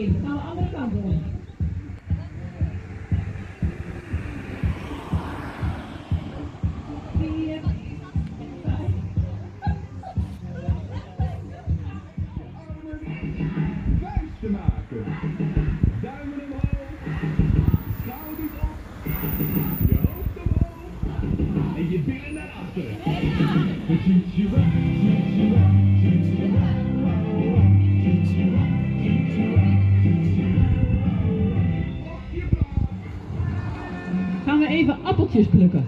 even. Gaan we de andere kant vuist te maken. Duimen omhoog, schouders op, je hoofd omhoog en je billen naar tjutjua, Gaan we even appeltjes plukken.